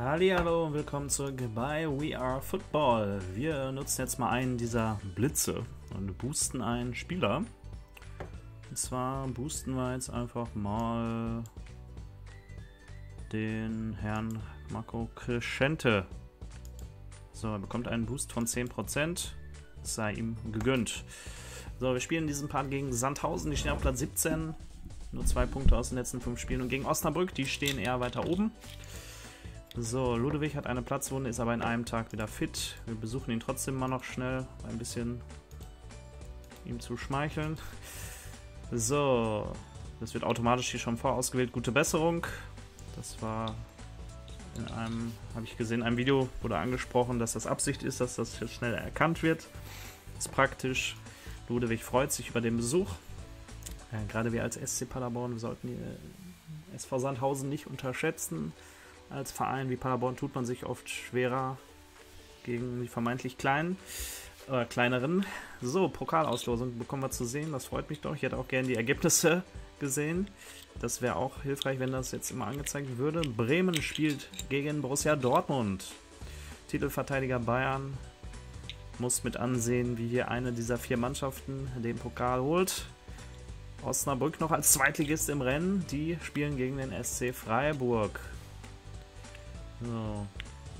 Hallo und willkommen zurück bei We Are Football. Wir nutzen jetzt mal einen dieser Blitze und boosten einen Spieler. Und zwar boosten wir jetzt einfach mal den Herrn Marco Crescente. So, er bekommt einen Boost von 10%. Das sei ihm gegönnt. So, wir spielen diesen Part gegen Sandhausen. Die stehen auf Platz 17. Nur zwei Punkte aus den letzten fünf Spielen. Und gegen Osnabrück, die stehen eher weiter oben. So, Ludwig hat eine Platzwunde, ist aber in einem Tag wieder fit. Wir besuchen ihn trotzdem mal noch schnell, ein bisschen ihm zu schmeicheln. So, das wird automatisch hier schon vorausgewählt. Gute Besserung. Das war in einem, habe ich gesehen, einem Video wurde angesprochen, dass das Absicht ist, dass das jetzt schnell erkannt wird. Das ist praktisch. Ludwig freut sich über den Besuch. Ja, gerade wir als SC Paderborn, wir sollten die SV Sandhausen nicht unterschätzen. Als Verein wie Paderborn tut man sich oft schwerer gegen die vermeintlich kleinen, äh, kleineren. So, Pokalauslosung bekommen wir zu sehen. Das freut mich doch. Ich hätte auch gerne die Ergebnisse gesehen. Das wäre auch hilfreich, wenn das jetzt immer angezeigt würde. Bremen spielt gegen Borussia Dortmund. Titelverteidiger Bayern muss mit ansehen, wie hier eine dieser vier Mannschaften den Pokal holt. Osnabrück noch als Zweitligist im Rennen. Die spielen gegen den SC Freiburg. So.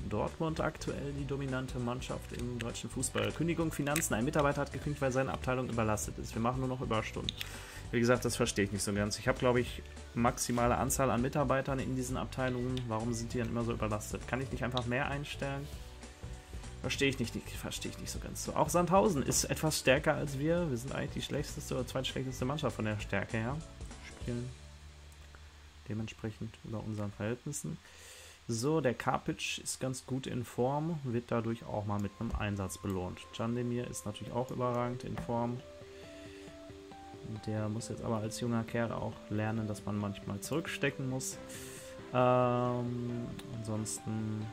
Dortmund aktuell die dominante Mannschaft im deutschen Fußball. Kündigung Finanzen. Ein Mitarbeiter hat gekündigt, weil seine Abteilung überlastet ist. Wir machen nur noch Überstunden. Wie gesagt, das verstehe ich nicht so ganz. Ich habe, glaube ich, maximale Anzahl an Mitarbeitern in diesen Abteilungen. Warum sind die dann immer so überlastet? Kann ich nicht einfach mehr einstellen? Verstehe ich nicht, verstehe ich nicht so ganz so. Auch Sandhausen ist etwas stärker als wir. Wir sind eigentlich die schlechteste oder zweitschlechteste Mannschaft von der Stärke her. Spielen dementsprechend über unseren Verhältnissen. So, der Karpic ist ganz gut in Form, wird dadurch auch mal mit einem Einsatz belohnt. Chandemir ist natürlich auch überragend in Form. Der muss jetzt aber als junger Kerl auch lernen, dass man manchmal zurückstecken muss. Ähm, ansonsten,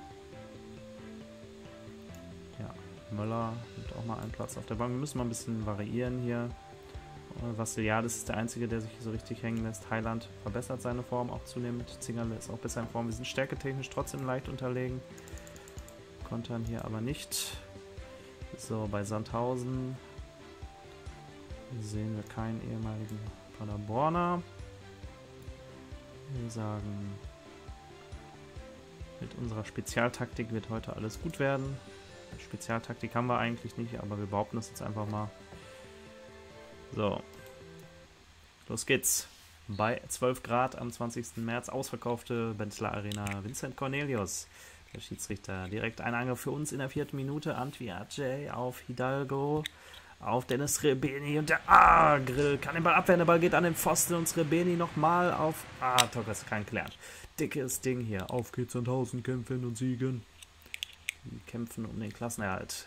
ja, Möller hat auch mal einen Platz auf der Bank. Wir müssen mal ein bisschen variieren hier. Vassiliadis ist der Einzige, der sich so richtig hängen lässt. Heiland verbessert seine Form auch zunehmend. Zingerle ist auch besser in Form. Wir sind stärketechnisch trotzdem leicht unterlegen. Kontern hier aber nicht. So, bei Sandhausen sehen wir keinen ehemaligen Paderborner. Wir sagen, mit unserer Spezialtaktik wird heute alles gut werden. Spezialtaktik haben wir eigentlich nicht, aber wir behaupten das jetzt einfach mal. So. Los geht's. Bei 12 Grad am 20. März ausverkaufte Benzler Arena Vincent Cornelius. Der Schiedsrichter direkt ein Angriff für uns in der vierten Minute. Antwi Ajay auf Hidalgo. Auf Dennis Rebeni und der Ah, Grill kann den Ball abwehren. Der Ball geht an den Pfosten und Rebeni nochmal auf. Ah, Tokas kein klärt. Dickes Ding hier. Auf geht's und tausend kämpfen und siegen. Die kämpfen um den Klassenerhalt.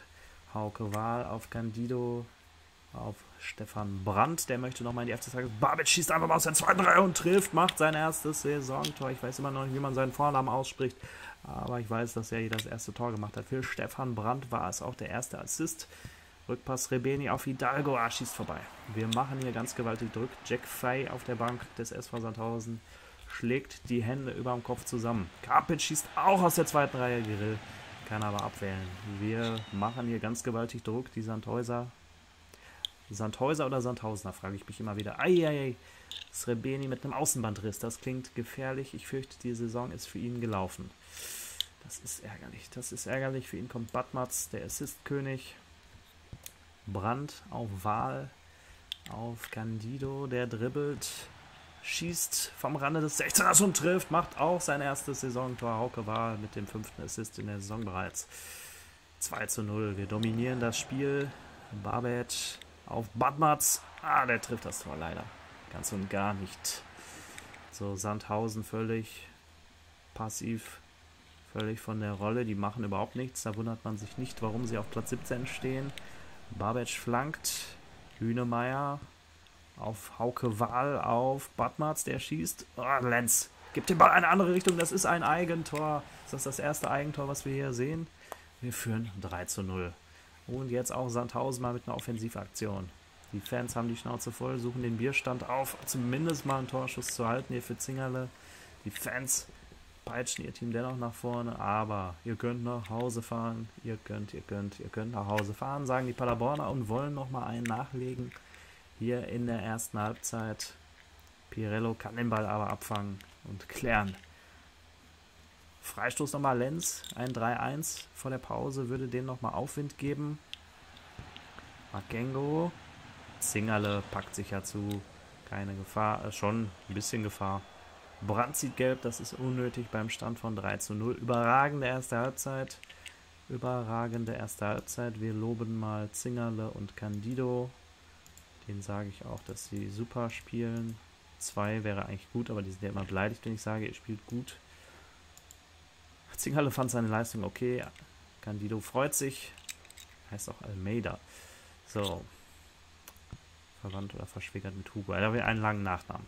Hauke Wahl auf Candido auf Stefan Brandt. Der möchte nochmal in die erste Tage. Babic schießt einfach mal aus der 2-3 und trifft, macht sein erstes Saisontor. Ich weiß immer noch nicht, wie man seinen Vornamen ausspricht, aber ich weiß, dass er hier das erste Tor gemacht hat. Für Stefan Brandt war es auch der erste Assist. Rückpass Rebeni auf Hidalgo. Ah, schießt vorbei. Wir machen hier ganz gewaltig Druck. Jack Fay auf der Bank des SV Sandhausen schlägt die Hände über dem Kopf zusammen. Karpit schießt auch aus der zweiten Reihe. Grill kann aber abwählen. Wir machen hier ganz gewaltig Druck. Die Sandhäuser Sandhäuser oder Sandhausener, frage ich mich immer wieder. Eieiei, Srebeni mit einem Außenbandriss, das klingt gefährlich. Ich fürchte, die Saison ist für ihn gelaufen. Das ist ärgerlich, das ist ärgerlich. Für ihn kommt Badmatz, der Assistkönig. Brand auf Wahl, auf Candido, der dribbelt, schießt vom Rande des 16ers und trifft, macht auch sein erstes Saisontor. Hauke Wahl mit dem fünften Assist in der Saison bereits. 2 zu 0. Wir dominieren das Spiel. Babet auf Badmatz. Ah, der trifft das Tor leider. Ganz und gar nicht. So, Sandhausen völlig passiv, völlig von der Rolle. Die machen überhaupt nichts. Da wundert man sich nicht, warum sie auf Platz 17 stehen. Babic flankt. Hühnemeier auf Hauke Wahl auf Badmatz, der schießt. Oh, Lenz gibt den Ball eine andere Richtung. Das ist ein Eigentor. Ist das das erste Eigentor, was wir hier sehen? Wir führen 3 zu 0. Und jetzt auch Sandhausen mal mit einer Offensivaktion. Die Fans haben die Schnauze voll, suchen den Bierstand auf, zumindest mal einen Torschuss zu halten hier für Zingerle. Die Fans peitschen ihr Team dennoch nach vorne, aber ihr könnt nach Hause fahren, ihr könnt, ihr könnt, ihr könnt nach Hause fahren, sagen die Paderborner und wollen nochmal einen nachlegen. Hier in der ersten Halbzeit. Pirello kann den Ball aber abfangen und klären. Freistoß nochmal Lenz, ein 3-1 vor der Pause, würde den nochmal Aufwind geben. Makengo, Zingerle packt sich ja zu, keine Gefahr, äh, schon ein bisschen Gefahr. Brand zieht gelb, das ist unnötig beim Stand von 3 zu 0. Überragende erste Halbzeit. Überragende erste Halbzeit. Wir loben mal Zingerle und Candido. Den sage ich auch, dass sie super spielen. Zwei wäre eigentlich gut, aber die sind ja immer beleidigt, wenn ich sage, ihr spielt gut. Zingerle fand seine Leistung okay. Candido freut sich. Heißt auch Almeida. So. Verwandt oder verschwägert mit Hugo. Er hat einen langen Nachnamen.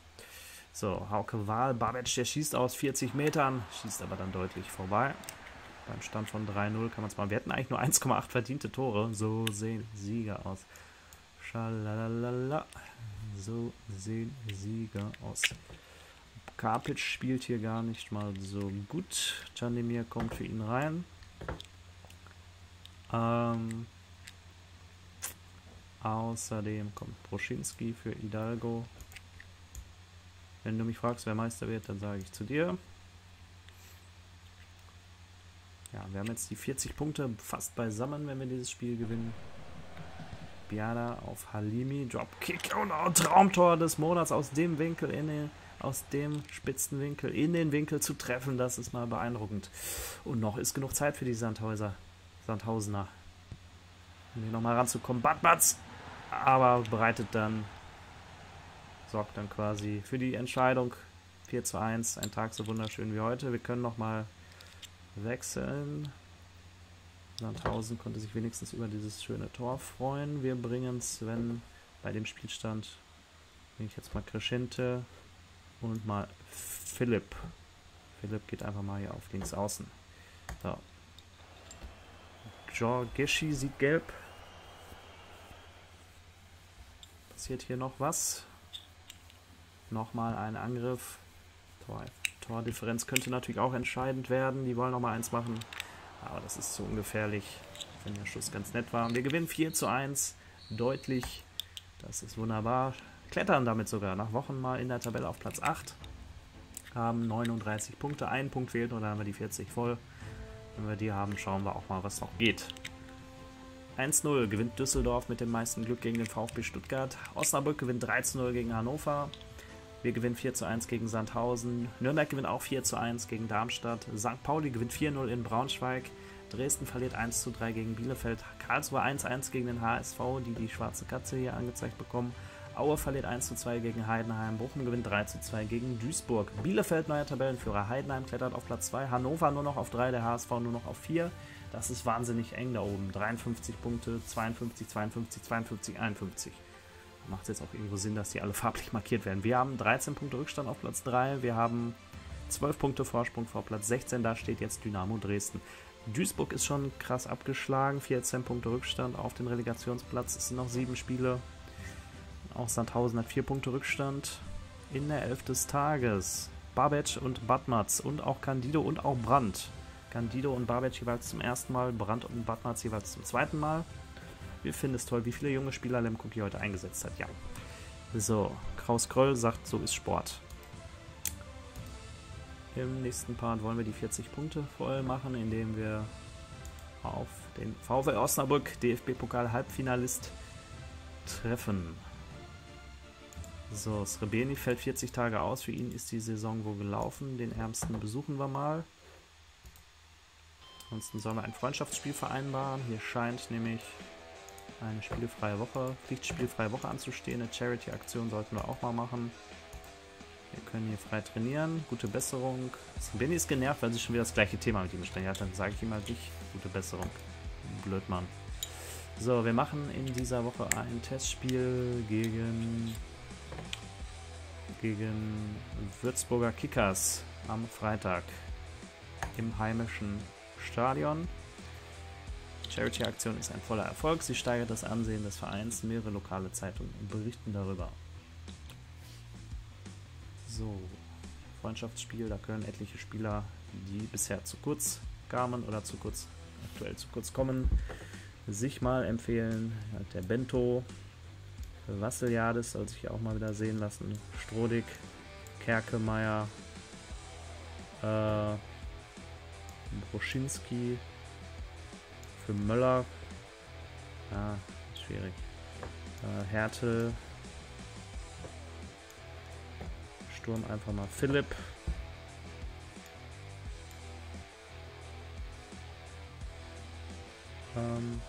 So, Hauke Wahl. Babic, der schießt aus 40 Metern. Schießt aber dann deutlich vorbei. Beim Stand von 3-0 kann man es mal. Wir hätten eigentlich nur 1,8 verdiente Tore. So sehen Sieger aus. Schalalala. So sehen Sieger aus. Karpic spielt hier gar nicht mal so gut. Chandemir kommt für ihn rein. Ähm, außerdem kommt Proschinski für Hidalgo. Wenn du mich fragst, wer Meister wird, dann sage ich zu dir. Ja, wir haben jetzt die 40 Punkte fast beisammen, wenn wir dieses Spiel gewinnen. Biada auf Halimi, Dropkick und oh, Traumtor des Monats aus dem Winkel in den, aus dem spitzen Winkel in den Winkel zu treffen, das ist mal beeindruckend. Und noch ist genug Zeit für die Sandhäuser, Sandhausener. Um hier nochmal ranzukommen. Batbatz! Aber bereitet dann, sorgt dann quasi für die Entscheidung. 4 zu 1, ein Tag so wunderschön wie heute. Wir können nochmal wechseln. Sandhausen konnte sich wenigstens über dieses schöne Tor freuen. Wir bringen Sven bei dem Spielstand, bringe ich jetzt mal Crescente und mal Philipp. Philipp geht einfach mal hier auf links außen. So. Georgeschi sieht gelb. Passiert hier noch was? Nochmal ein Angriff. Tor, Tordifferenz könnte natürlich auch entscheidend werden. Die wollen nochmal eins machen. Aber das ist zu ungefährlich, wenn der Schuss ganz nett war. Wir gewinnen 4 zu 1. Deutlich. Das ist wunderbar. Klettern damit sogar nach Wochen mal in der Tabelle auf Platz 8. Haben 39 Punkte. Ein Punkt fehlt und dann haben wir die 40 voll. Wenn wir die haben, schauen wir auch mal, was noch geht. 1-0 gewinnt Düsseldorf mit dem meisten Glück gegen den VfB Stuttgart. Osnabrück gewinnt 3-0 gegen Hannover. Wir gewinnen 4 zu 1 gegen Sandhausen. Nürnberg gewinnt auch 4 zu 1 gegen Darmstadt. St. Pauli gewinnt 4-0 in Braunschweig. Dresden verliert 1 zu 3 gegen Bielefeld. Karlsruhe 1-1 gegen den HSV, die die schwarze Katze hier angezeigt bekommen. Aue verliert 1 zu 2 gegen Heidenheim. Bochum gewinnt 3 zu 2 gegen Duisburg. Bielefeld neuer Tabellenführer. Heidenheim klettert auf Platz 2. Hannover nur noch auf 3. Der HSV nur noch auf 4. Das ist wahnsinnig eng da oben. 53 Punkte, 52, 52, 52, 51 macht es jetzt auch irgendwo Sinn, dass die alle farblich markiert werden. Wir haben 13 Punkte Rückstand auf Platz 3, wir haben 12 Punkte Vorsprung vor Platz 16, da steht jetzt Dynamo Dresden. Duisburg ist schon krass abgeschlagen, 14 Punkte Rückstand auf den Relegationsplatz, es sind noch 7 Spiele. Auch Sandhausen hat 4 Punkte Rückstand in der 11 des Tages. Babec und Batmatz und auch Candido und auch Brandt. Candido und Babec jeweils zum ersten Mal, Brandt und Batmatz jeweils zum zweiten Mal. Wir finden es toll, wie viele junge Spieler Lem Cookie heute eingesetzt hat. Ja. So, Kraus Kröll sagt, so ist Sport. Im nächsten Part wollen wir die 40 Punkte voll machen, indem wir auf den VfL Osnabrück, DFB-Pokal-Halbfinalist, treffen. So, Srebeni fällt 40 Tage aus. Für ihn ist die Saison wohl gelaufen. Den Ärmsten besuchen wir mal. Ansonsten sollen wir ein Freundschaftsspiel vereinbaren. Hier scheint nämlich eine spielfreie Woche, Pflichtspielfreie Woche anzustehen. Eine Charity-Aktion sollten wir auch mal machen. Wir können hier frei trainieren. Gute Besserung. Benny ist genervt, weil sie schon wieder das gleiche Thema mit ihm besprechen. Ja, dann sage ich ihm mal dich. Gute Besserung. Blöd, Mann. So, wir machen in dieser Woche ein Testspiel gegen gegen Würzburger Kickers am Freitag im heimischen Stadion. Charity-Aktion ist ein voller Erfolg. Sie steigert das Ansehen des Vereins. Mehrere lokale Zeitungen berichten darüber. So, Freundschaftsspiel, da können etliche Spieler die bisher zu kurz kamen oder zu kurz, aktuell zu kurz kommen, sich mal empfehlen. Der Bento, Wasseliades soll sich auch mal wieder sehen lassen. Strodig, Kerkemeyer, äh, Broschinski, für Möller, ja, schwierig. Äh, Härte, Sturm einfach mal Philipp. Ähm,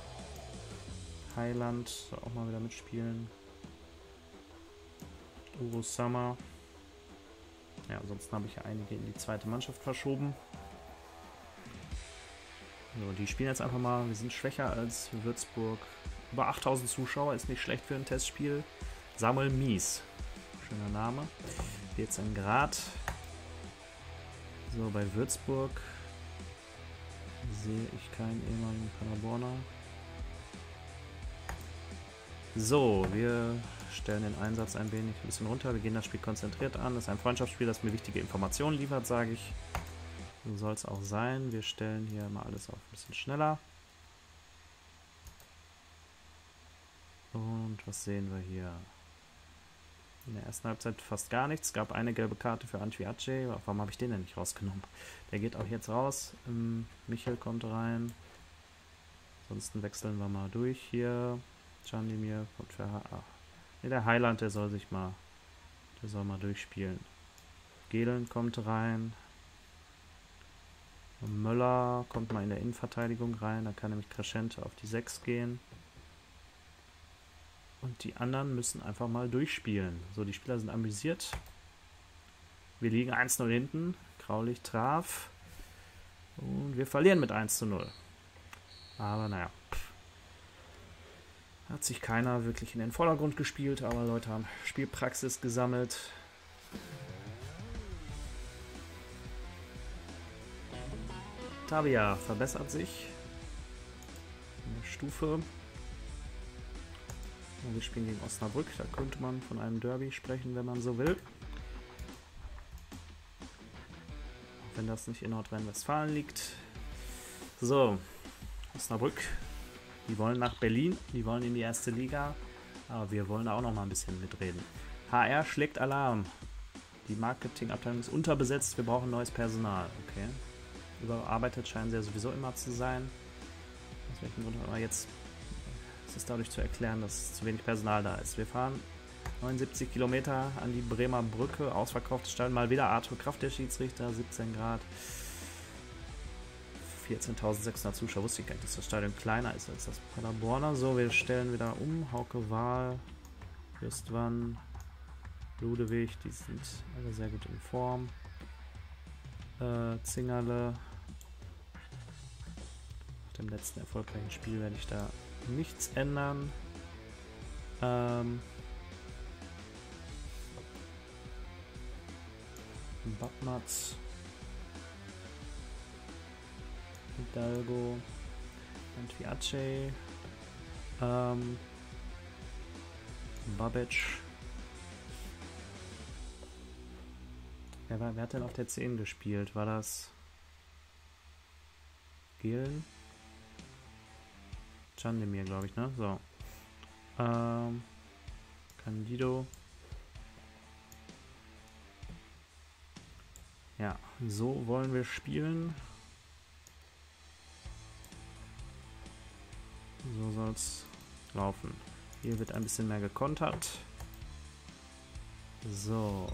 soll auch mal wieder mitspielen. Uro Summer. Ja, ansonsten habe ich ja einige in die zweite Mannschaft verschoben. So, die spielen jetzt einfach mal. Wir sind schwächer als Würzburg. Über 8000 Zuschauer ist nicht schlecht für ein Testspiel. Samuel Mies. Schöner Name. 14 Grad. So, bei Würzburg sehe ich keinen ehemaligen Paderborner. So, wir stellen den Einsatz ein wenig ein bisschen runter. Wir gehen das Spiel konzentriert an. Das ist ein Freundschaftsspiel, das mir wichtige Informationen liefert, sage ich. So soll es auch sein. Wir stellen hier mal alles auf ein bisschen schneller. Und was sehen wir hier? In der ersten Halbzeit fast gar nichts. Es gab eine gelbe Karte für Antwiace. Warum habe ich den denn nicht rausgenommen? Der geht auch jetzt raus. Ähm, Michel kommt rein. Ansonsten wechseln wir mal durch hier. Chandimir kommt für... Ach, nee, der Highland, der soll sich mal... Der soll mal durchspielen. Gehlen kommt rein. Möller kommt mal in der Innenverteidigung rein. Da kann nämlich Crescente auf die 6 gehen. Und die anderen müssen einfach mal durchspielen. So, die Spieler sind amüsiert. Wir liegen 1-0 hinten. Graulich traf. Und wir verlieren mit 1 0. Aber naja. Hat sich keiner wirklich in den Vordergrund gespielt, aber Leute haben Spielpraxis gesammelt. Tavia verbessert sich. Eine Stufe. Und wir spielen gegen Osnabrück. Da könnte man von einem Derby sprechen, wenn man so will. Auch wenn das nicht in Nordrhein-Westfalen liegt. So, Osnabrück. Die wollen nach Berlin. Die wollen in die erste Liga. Aber wir wollen auch noch mal ein bisschen mitreden. HR schlägt Alarm. Die Marketingabteilung ist unterbesetzt. Wir brauchen neues Personal. Okay. Überarbeitet scheinen sie ja sowieso immer zu sein. Aus welchem Grund aber jetzt es ist dadurch zu erklären, dass zu wenig Personal da ist. Wir fahren 79 Kilometer an die Bremer Brücke, ausverkauftes Stadion. Mal wieder Arthur Kraft, der Schiedsrichter, 17 Grad. 14.600 Zuschauer. Wusste ich gar nicht, dass das Stadion kleiner ist als das Paderborner. So, wir stellen wieder um. Hauke Wahl, Justwan, Ludewig, die sind alle sehr gut in Form. Äh, Zingerle. Nach dem letzten erfolgreichen Spiel werde ich da nichts ändern. Ähm Batmatz. Hidalgo. Antwiace. Ähm Babic. Wer, war, wer hat denn auf der 10 gespielt? War das Gehlen? Chandemir, glaube ich, ne? So. Ähm, Candido. Ja, so wollen wir spielen. So soll es laufen. Hier wird ein bisschen mehr gekontert. So.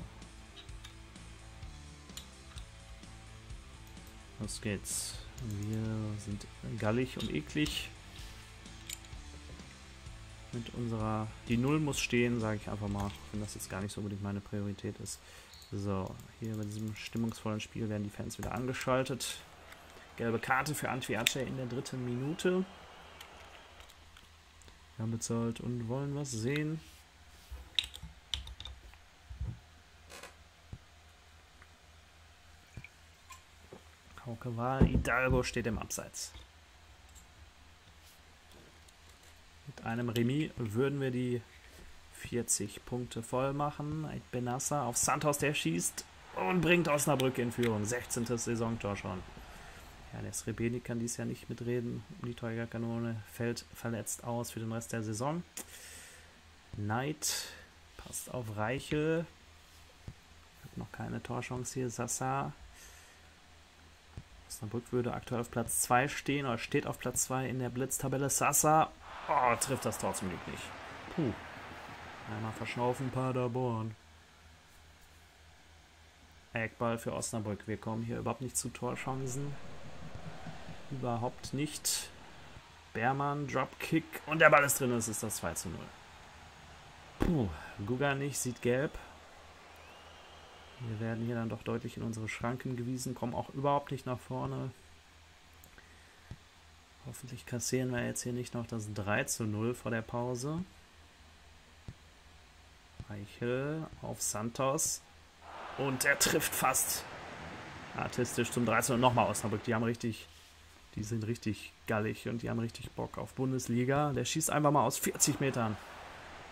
Los geht's. Wir sind gallig und eklig mit unserer... Die Null muss stehen, sage ich einfach mal, wenn das jetzt gar nicht so unbedingt meine Priorität ist. So, hier bei diesem stimmungsvollen Spiel werden die Fans wieder angeschaltet. Gelbe Karte für Antwiace in der dritten Minute. Wir haben bezahlt und wollen was sehen. Hauke Wahl, Hidalgo steht im Abseits. Mit einem Remis würden wir die 40 Punkte voll machen. Benassa auf Santos, der schießt. und bringt Osnabrück in Führung. 16. Saisontor schon. Ja, der Srebeni kann dies Jahr nicht mitreden die Torjägerkanone. Fällt verletzt aus für den Rest der Saison. Knight passt auf Reichel. Hat noch keine Torchance hier. Sassa. Osnabrück würde aktuell auf Platz 2 stehen oder steht auf Platz 2 in der Blitztabelle. Sassa oh, trifft das Tor zum Glück nicht. Puh. Einmal verschnaufen Paderborn. Eckball für Osnabrück. Wir kommen hier überhaupt nicht zu Torchancen. Überhaupt nicht. Bermann, Dropkick und der Ball ist drin. Es ist das 2 zu 0. Puh, Guga nicht, sieht gelb. Wir werden hier dann doch deutlich in unsere Schranken gewiesen, kommen auch überhaupt nicht nach vorne. Hoffentlich kassieren wir jetzt hier nicht noch das 3 zu 0 vor der Pause. Eichel auf Santos. Und er trifft fast artistisch zum 13 und nochmal Osnabrück. Die haben richtig, die sind richtig gallig und die haben richtig Bock auf Bundesliga. Der schießt einfach mal aus 40 Metern.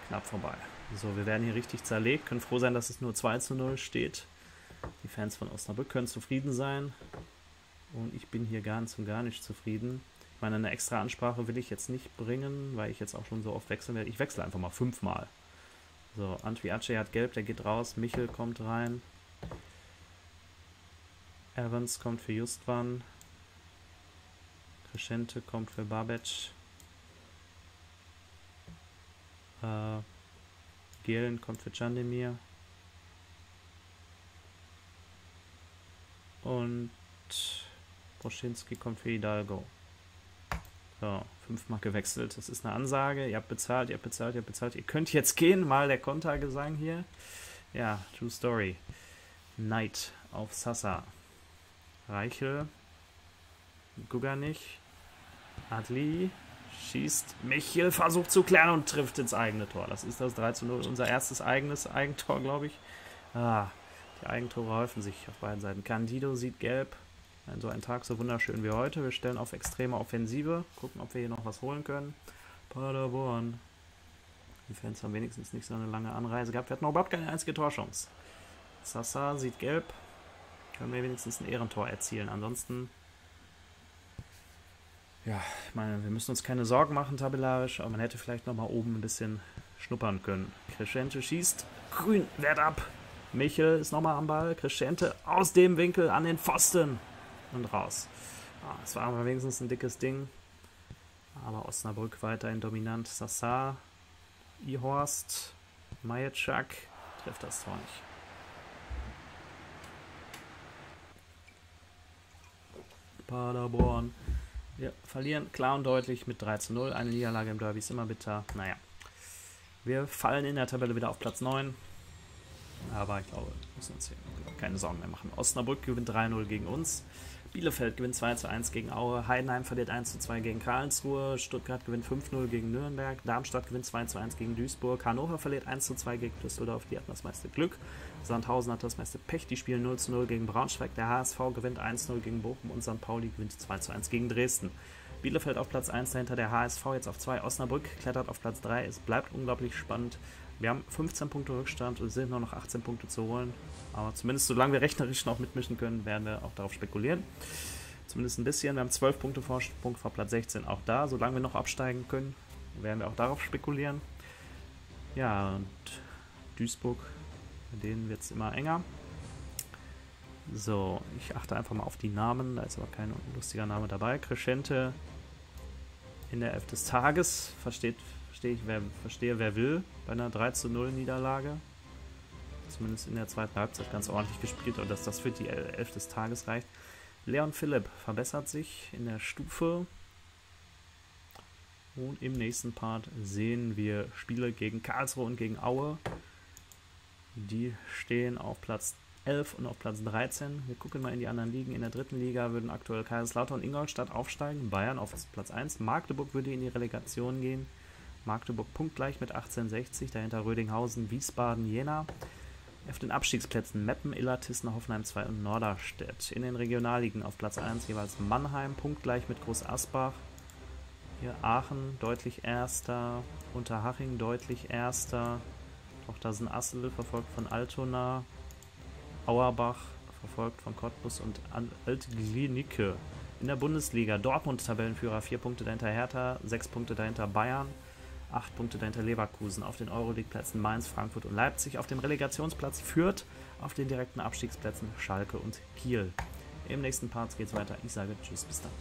Knapp vorbei. So, wir werden hier richtig zerlegt. Können froh sein, dass es nur 2 zu 0 steht. Die Fans von Osnabrück können zufrieden sein. Und ich bin hier ganz und gar nicht zufrieden. Ich meine, eine extra Ansprache will ich jetzt nicht bringen, weil ich jetzt auch schon so oft wechseln werde. Ich wechsle einfach mal fünfmal. So, Antwi Ace hat gelb, der geht raus. Michel kommt rein. Evans kommt für Justwan. Crescente kommt für Babec. Äh, Gelen kommt für Chandemir. Und Boschinski kommt für Hidalgo. So, fünfmal gewechselt. Das ist eine Ansage. Ihr habt bezahlt, ihr habt bezahlt, ihr habt bezahlt. Ihr könnt jetzt gehen. Mal der Kontergesang hier. Ja, True Story. Knight auf Sasa. Reichel. Guganich. Adli. Schießt. Michel versucht zu klären und trifft ins eigene Tor. Das ist das 3 zu 0. Unser erstes eigenes Eigentor, glaube ich. Ah, die Eigentore häufen sich auf beiden Seiten. Candido sieht gelb. So ein Tag so wunderschön wie heute. Wir stellen auf extreme Offensive. Gucken, ob wir hier noch was holen können. Paderborn. Die Fans haben wenigstens nicht so eine lange Anreise gehabt. Wir hatten überhaupt keine einzige Torchance. Sasa sieht gelb. Können wir wenigstens ein Ehrentor erzielen. Ansonsten, ja, ich meine, wir müssen uns keine Sorgen machen tabellarisch, aber man hätte vielleicht nochmal oben ein bisschen schnuppern können. Crescente schießt. Grün, wert ab. Michel ist nochmal am Ball. Crescente aus dem Winkel an den Pfosten und raus. Ah, es war aber wenigstens ein dickes Ding. Aber Osnabrück weiterhin dominant. Sassar, Ihorst, Majetschak trifft das Tor nicht. Paderborn. Wir verlieren klar und deutlich mit 3 zu 0. Eine Niederlage im Derby ist immer bitter. Naja. Wir fallen in der Tabelle wieder auf Platz 9. Aber ich glaube, wir müssen uns hier keine Sorgen mehr machen. Osnabrück gewinnt 3-0 gegen uns. Bielefeld gewinnt 2 1 gegen Aue. Heidenheim verliert 1 2 gegen Karlsruhe. Stuttgart gewinnt 5-0 gegen Nürnberg. Darmstadt gewinnt 2 1 gegen Duisburg. Hannover verliert 1 2 gegen Düsseldorf. Die hatten das meiste Glück. Sandhausen hat das meiste Pech. Die spielen 0 0 gegen Braunschweig. Der HSV gewinnt 1 0 gegen Bochum und St. Pauli gewinnt 2 1 gegen Dresden. Bielefeld auf Platz 1, dahinter der HSV jetzt auf 2. Osnabrück klettert auf Platz 3. Es bleibt unglaublich spannend. Wir haben 15 Punkte Rückstand und sind nur noch 18 Punkte zu holen. Aber zumindest solange wir rechnerisch noch mitmischen können, werden wir auch darauf spekulieren. Zumindest ein bisschen. Wir haben 12 Punkte Vorsprung vor Platz 16 auch da. Solange wir noch absteigen können, werden wir auch darauf spekulieren. Ja, und Duisburg, bei denen wird es immer enger. So, ich achte einfach mal auf die Namen. Da ist aber kein lustiger Name dabei. Crescente in der Elf des Tages. Versteht verstehe ich, wer, verstehe, wer will bei einer 3 zu 0 Niederlage. Zumindest in der zweiten Halbzeit ganz ordentlich gespielt und dass das für die Elf des Tages reicht. Leon Philipp verbessert sich in der Stufe. Und im nächsten Part sehen wir Spiele gegen Karlsruhe und gegen Aue. Die stehen auf Platz 11 und auf Platz 13. Wir gucken mal in die anderen Ligen. In der dritten Liga würden aktuell Kaiserslautern und Ingolstadt aufsteigen. Bayern auf Platz 1. Magdeburg würde in die Relegation gehen. Magdeburg punktgleich mit 1860, dahinter Rödinghausen, Wiesbaden, Jena. Auf den Abstiegsplätzen Meppen, Illertissen, Hoffenheim 2 und Norderstedt. In den Regionalligen auf Platz 1 jeweils Mannheim, punktgleich mit Groß Asbach. Hier Aachen deutlich erster, Unterhaching deutlich erster. Tochtersen Assel verfolgt von Altona. Auerbach, verfolgt von Cottbus und Altglinike. In der Bundesliga Dortmund Tabellenführer, 4 Punkte dahinter Hertha, 6 Punkte dahinter Bayern, 8 Punkte dahinter Leverkusen. Auf den Euroleague-Plätzen Mainz, Frankfurt und Leipzig. Auf dem Relegationsplatz führt auf den direkten Abstiegsplätzen Schalke und Kiel. Im nächsten Part geht es weiter. Ich sage Tschüss, bis dann.